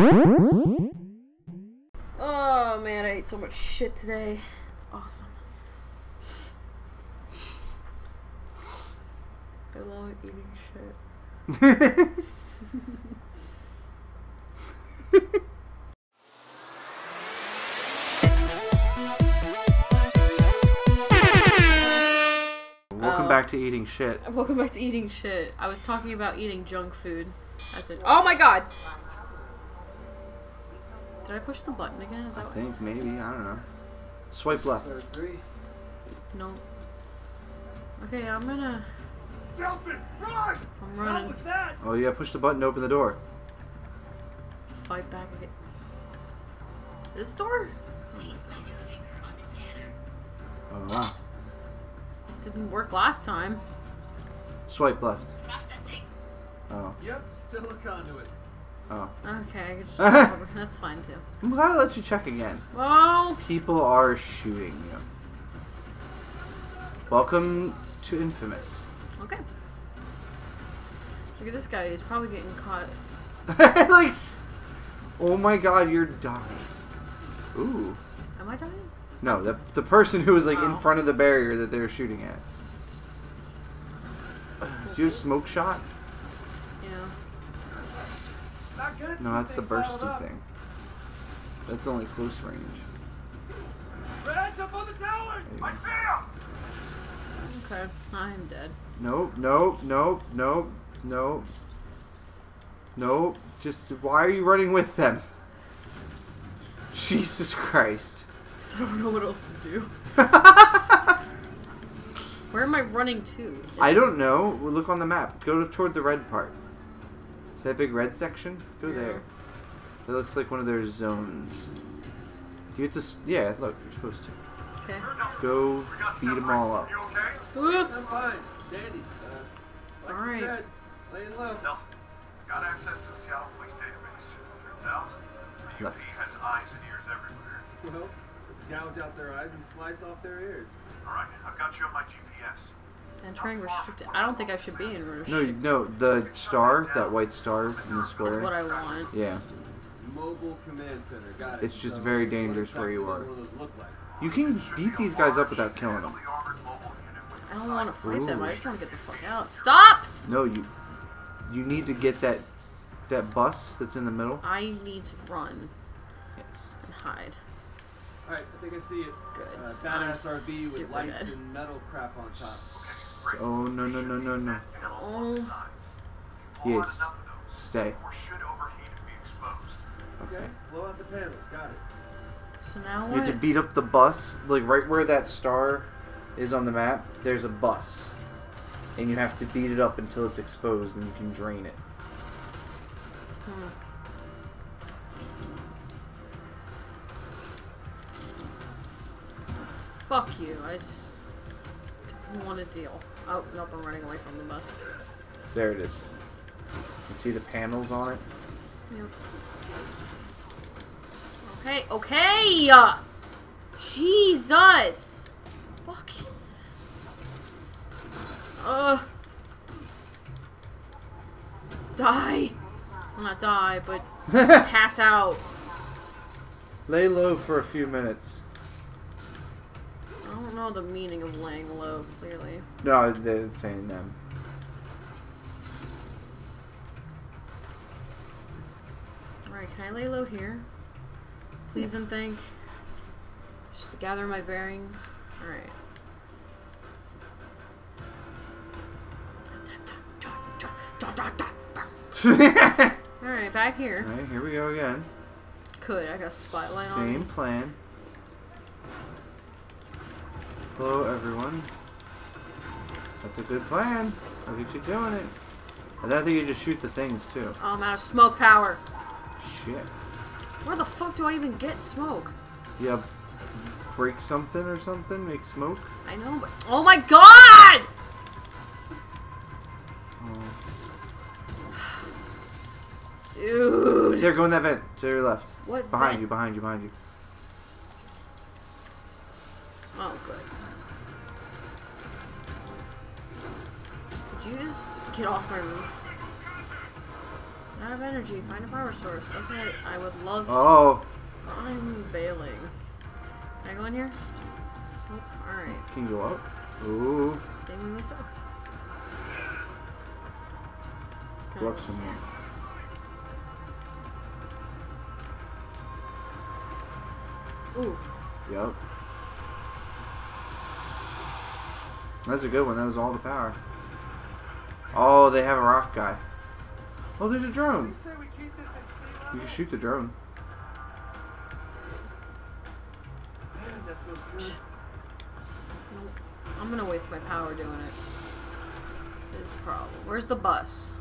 Oh man, I ate so much shit today. It's awesome. I love eating shit. Welcome Oh. back to eating shit. Welcome back to eating shit. I was talking about eating junk food. That's it. Oh my god! Did I push the button again? Is that I what? think maybe I don't know. Swipe left. Third three. No. Okay, I'm gonna. Delsin, run! I'm running. that? Oh yeah, push the button to open the door. Fight back again. This door? Oh wow. This didn't work last time. Swipe left. Oh Yep, still a conduit. Oh. Okay, I can just. over. That's fine too. I'm glad I let you check again. Oh! People are shooting you. Welcome to Infamous. Okay. Look at this guy. He's probably getting caught. like, oh my god, you're dying. Ooh. Am I dying? No, the the person who was like in Oh. front of the barrier that they were shooting at. Do you have smoke shot? Yeah. Not good. No, that's the bursty thing. That's only close range. Reds up on the towers! I failed! Okay. I'm dead. Nope, nope, nope, nope, nope. Nope. Just why are you running with them? Jesus Christ. So I don't know what else to do. Where am I running to? I don't know. Well, Look on the map. Go toward the red part. Is that big red section? Go Yeah. there. That looks like one of their zones. You have to. s- Yeah, look. You're supposed to. Okay. Go beat them all up. You okay? Oop. I'm fine. Sandy. Uh, like Alright. you said, laying low. Delsin, got access to the Seattle Police database. Turns out, the UP Left. has eyes and ears everywhere. Well, let's gouge out their eyes and slice off their ears. Alright, I've got you on my GPS. Entering restricted. I don't think I should be in restricted. no. no, The star, that white star in the square. That's what I want. Yeah. Mobile command center. Got it. It's just So, very dangerous where you are. do one of those look like? You can beat these guys up without killing them. Heavily armored mobile unit with I don't want to fight them. I Ooh. just want to get the fuck out. Stop! No, you. You need to get that, that bus that's in the middle. I need to run Yes. and hide. Alright, I think I see it. Good. Uh, I'm badass RV with lights dead. and metal crap on top. Oh no no no no no. Oh. Yes. Stay. Or should overheat and be exposed. Okay, blow out the panels. Got it. So now You have to beat up the bus, like right where that star is on the map. There's a bus, and you have to beat it up until it's exposed, and you can drain it. Hmm. Fuck you. I just don't want to deal. Oh, nope, I'm running away from the bus. There it is. You can see the panels on it? Yep. Okay, okay! Jesus! Fuck. Ugh. Die. Well, not die, but pass out. Lay low for a few minutes. Know the meaning of laying low, clearly. No, they're saying them. Alright, can I lay low here? Please and thank. Just to gather my bearings. Alright. Alright, back here. Alright, here we go again. Could, I got a spotlight on Same plan. Hello, everyone. That's a good plan. Look at you doing it. And I think you just shoot the things too. Oh, I'm out of smoke power. Shit. Where the fuck do I even get smoke? Yeah, break something or something, make smoke. I know, but oh my god! Oh. Dude, There, go in that vent to your left. what? Behind vent? you, behind you, behind you. Get off my roof? Out of energy. Find a power source. Okay, I would love. Oh, I'm bailing. Can I go in here? Nope. All right. can you go up? Ooh, Saving myself. Go up some more. Ooh. Yep. That's a good one. That was all the power. Oh, they have a rock guy. Oh, there's a drone. You say we keep this at sea You level? can shoot the drone. Man, that feels good. Nope. I'm gonna waste my power doing it. Is the problem. Where's the bus?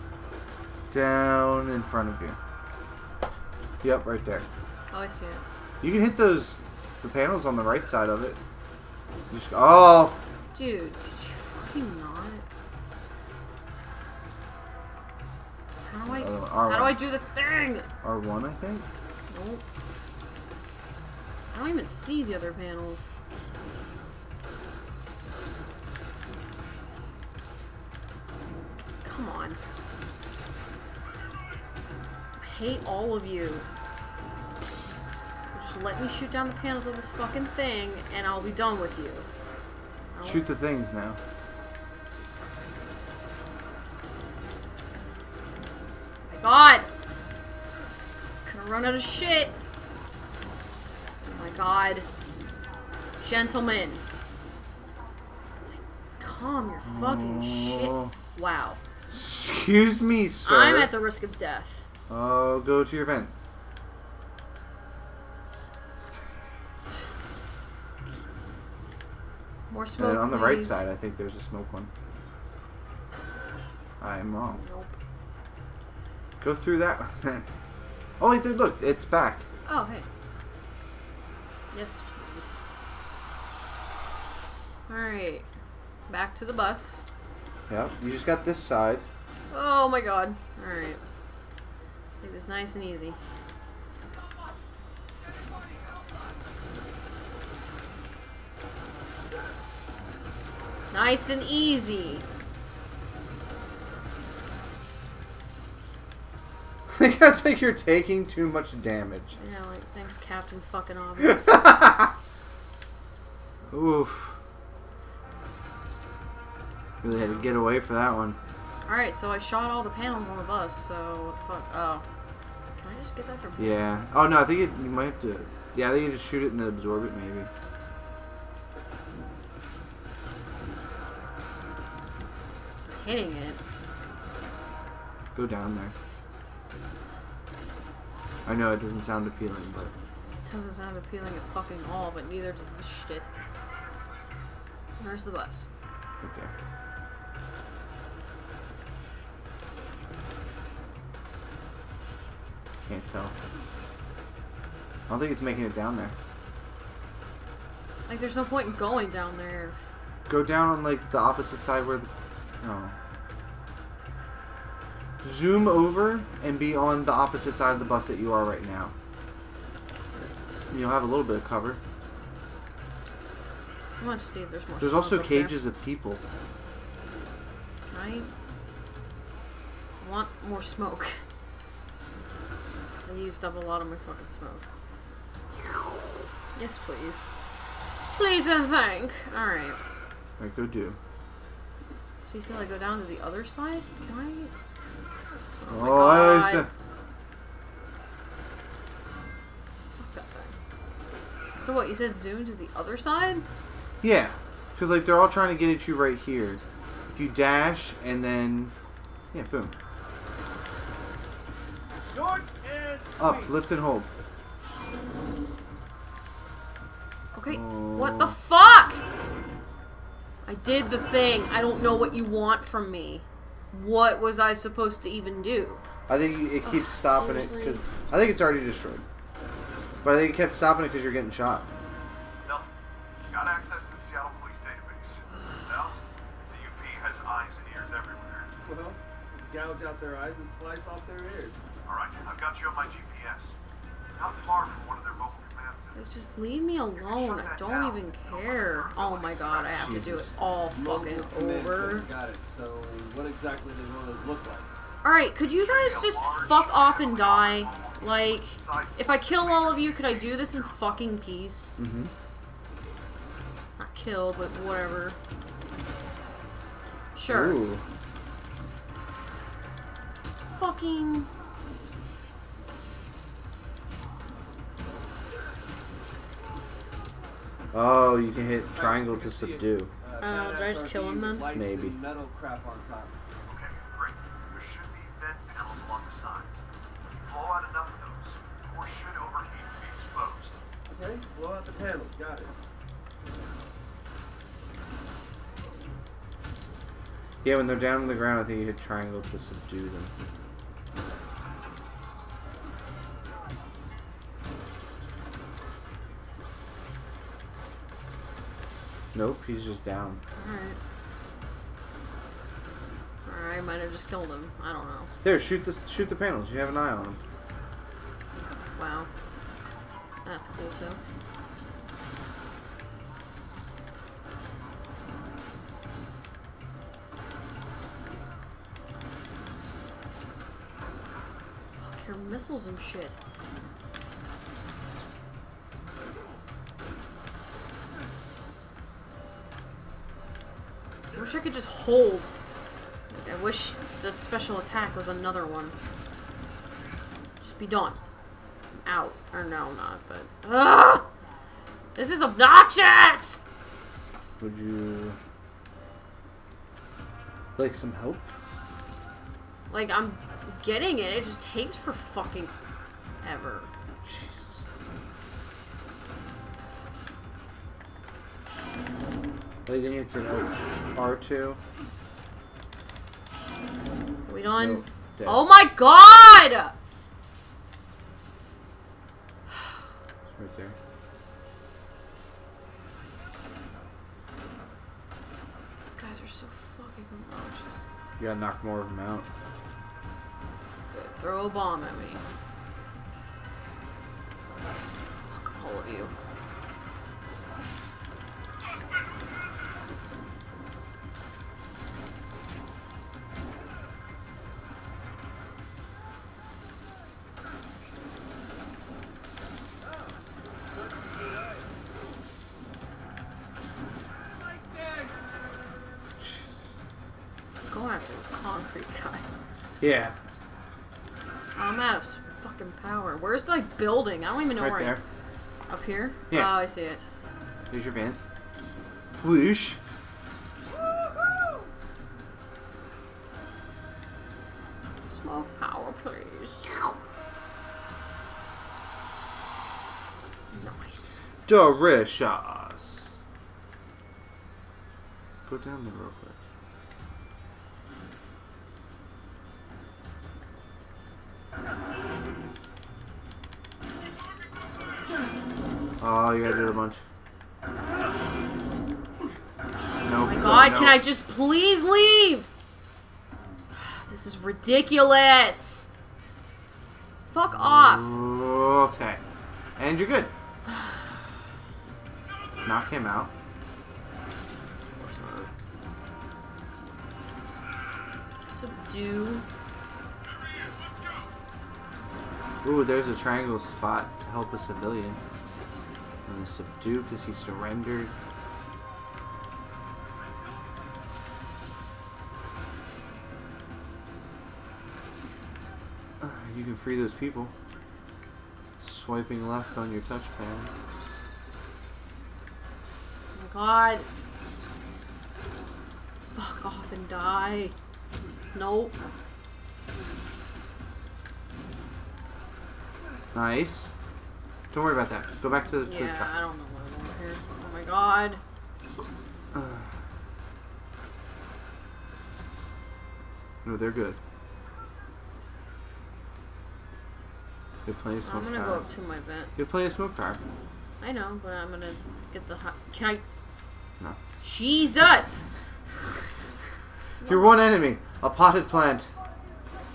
Down in front of you. Yep, right there. Oh, I see it. You can hit those the panels on the right side of it. Just oh, Dude, did you fucking not? How do I? Uh, how do I do the thing? R one I think. Nope. I don't even see the other panels. Come on. I hate all of you. Just let me shoot down the panels of this fucking thing and I'll be done with you. Shoot the things now. God! Gonna run out of shit! Oh my god. Gentlemen. Calm your fucking Oh. shit. Wow. Excuse me, sir. I'm at the risk of death. Oh, go to your vent. More smoke. And on the right side, I think there's a smoke one. I'm wrong. Nope. Go through that one. oh, wait, there, look, it's back. Oh, hey. Yes, please. Alright. Back to the bus. Yep, you just got this side. Oh my god. Alright. Take this nice and easy. Nice and easy. I think you're taking too much damage. Yeah, like, thanks, Captain fucking Obvious. Oof. Really had to get away for that one. Alright, so I shot all the panels on the bus, so what the fuck? Oh. Can I just get that for. Yeah. Oh no, I think it, you might have to. Yeah, I think you just shoot it and then absorb it, maybe. hitting it? Go down there. I know it doesn't sound appealing, but It doesn't sound appealing at fucking all, but neither does this shit. Where's the bus? right there. Can't tell. I don't think it's making it down there. Like, there's no point in going down there. Go down on like the opposite side where the. Oh. Zoom over and be on the opposite side of the bus that you are right now. You'll have a little bit of cover. I want to see if there's more. There's also up there. cages of people. Can I? I want more smoke? I used up a lot of my fucking smoke. Yes, please. Please and thank. Alright. Alright, go do. So you said I go down to the other side? Can I? Oh, my I God. said- Fuck. So what, you said zoom to the other side? Yeah, because like they're all trying to get at you right here. If you dash and then, yeah, boom, Short and sweet. up, lift and hold. Okay, oh. what the Oh. fuck? I did the thing. I don't know what you want from me. What was I supposed to even do? I think it keeps Ugh, stopping it because I think it's already destroyed. But I think it kept stopping it because you're getting shot. Delsin, got access to the Seattle Police database. Turns out, the UP has eyes and ears everywhere. Well, let's gouge out their eyes and slice off their ears. Alright, I've got you on my GPS. Not far from one of their mobile command centers. Like, just leave me alone. I don't even care. Oh my god, I have to do it all fucking over. center, Got it. So, what exactly does one of those look like? Alright, could you guys just fuck off and die? Like, if I kill all of you, could I do this in fucking peace? Mm-hmm. Not kill, but whatever. Sure. Ooh. Fucking. Oh, you can hit triangle to subdue. Uh, did I just kill him then? Maybe. metal crap on top. Okay, great. There should be vent panels along the sides. If you blow out enough of those, the should overheat and be exposed. Okay, blow out the panels. Got it. Yeah, when they're down on the ground, I think you hit triangle to subdue them. Nope, he's just down. Alright. Alright, I might have just killed him. I don't know. There, shoot the shoot the panels. You have an eye on them. Wow. That's cool too. Fuck your missiles and shit. Wish I could just hold. I wish the special attack was another one. Just be done out. Or no, not, but. Ugh! This is obnoxious! Would you like some help? Like, I'm getting it, it just takes for fucking ever. You have to know R2. Are we? Nope. Oh my god! Right there. These guys are so fucking obnoxious. You gotta knock more of them out. Good, Throw a bomb at me. Fuck all of you. Yeah, I'm out of fucking power. Where's the like, building? I don't even know right where there. I... Up here? Yeah. Oh, I see it. Here's your vent. Whoosh. Smoke power, please. Nice. Delicious. Go down there real quick. Oh, you gotta do it a bunch. Oh my god, can I just please leave? This is ridiculous. Fuck off. Okay. And you're good. Knock him out. Of course not. Subdue. Ooh, there's a triangle spot to help a civilian. And a subdue because he surrendered. Uh, You can free those people. Swiping left on your touchpad. Oh my god. Fuck off and die. Nope. Nice. Don't worry about that. Go back to the, Yeah, truck. I don't know what I want here. Oh my god. No, they're good. They play a smoke I'm gonna power. go up to my vent. They play a smoke car. I know, but I'm gonna get the hot. Can I? No. Jesus! Your one enemy, a potted plant.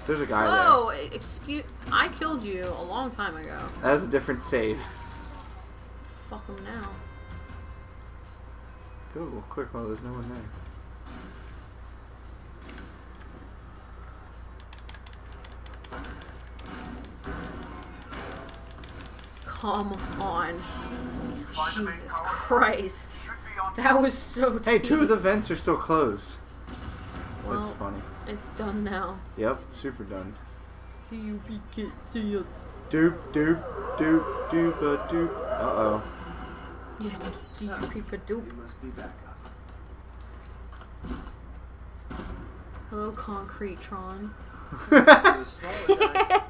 There's a guy Whoa, there. Oh, excuse... I killed you a long time ago. That was a different save. Fuck him now. Go, quick, while there's no one there. Come on. Jesus Christ. That was so Hey, two of the vents are still closed. That's Well, funny. it's done now. Yep, it's super done. Do you get seals? Doop, doop, doop, doop, a doop. Uh oh. Yeah, do you prefer doop? You must be back up. Hello, Concrete Tron. The smaller guys,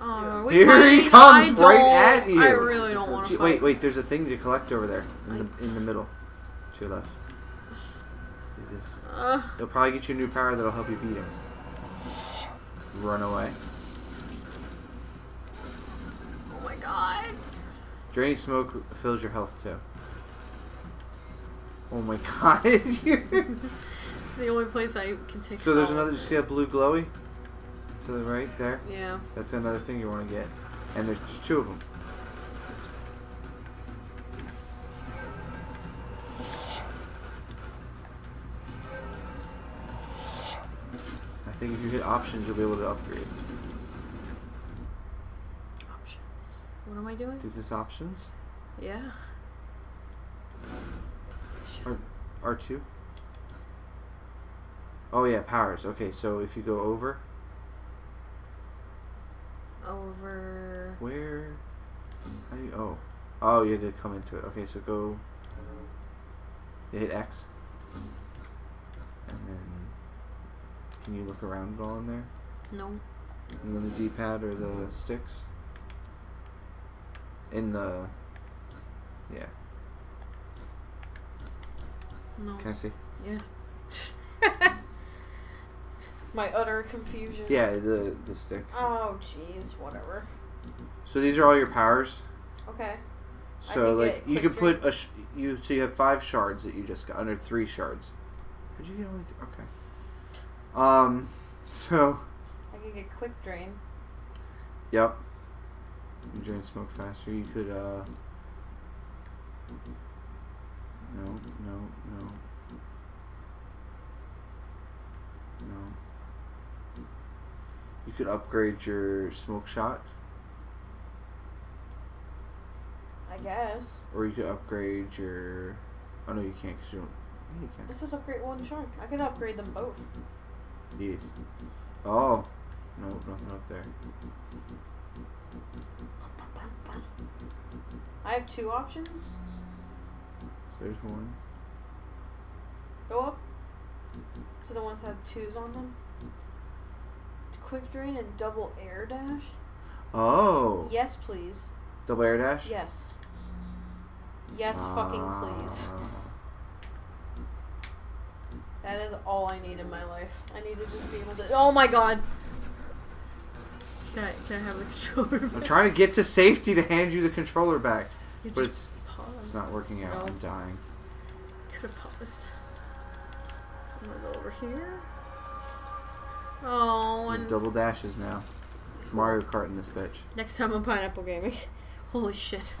Oh, we Here he comes I right at you. I really don't want Gee, to Wait, wait, there's a thing to collect over there in the, in the middle. To your left. This. Uh, It'll probably get you a new power that'll help you beat him. Run away. oh my god. Draining smoke fills your health too. Oh my god. It's the only place I can take so there's another, you see that blue glowy? To the right there? Yeah. That's another thing you want to get. And there's just two of them. Think if you hit options, you'll be able to upgrade. Options. What am I doing? Is this options? Yeah. Shit. Or R2? Oh yeah, powers. Okay, so if you go over, Over. where? How do you, oh. Oh, you had to come into it. Okay, so go. You hit X. And then. Can you look around at all in there? No. And then the D pad or the sticks? In the. Yeah. No. Can I see? Yeah. My utter confusion. Yeah, the, the stick. Oh, jeez. Whatever. So these are all your powers. Okay. So like you can put a sh- you so you have five shards that you just got under three shards. How'd you get only th- okay? Um, so I could get quick drain. yep. Drain smoke faster. You could uh. No, no, no. No. You could upgrade your smoke shot, I guess. or you could upgrade your. Oh no, you can't because you don't. Yeah, you can. This is upgrade one shard. I could upgrade them both. Yes. Oh. No, nothing up there. I have two options. So there's one. Go up to the ones that have twos on them. Quick drain and double air dash. Oh. Yes, please. Double air dash? Yes. Yes, fucking ah. please. That is all I need in my life. I need to just be able to. Oh my god. Can I, can I have the controller back? I'm trying to get to safety to hand you the controller back, You but it's it's not working out. No. I'm dying. Could have paused. I'm gonna go over here. Oh, and Double dashes now. It's Mario Kart in this bitch. next time on Pineapple Gaming. Holy shit.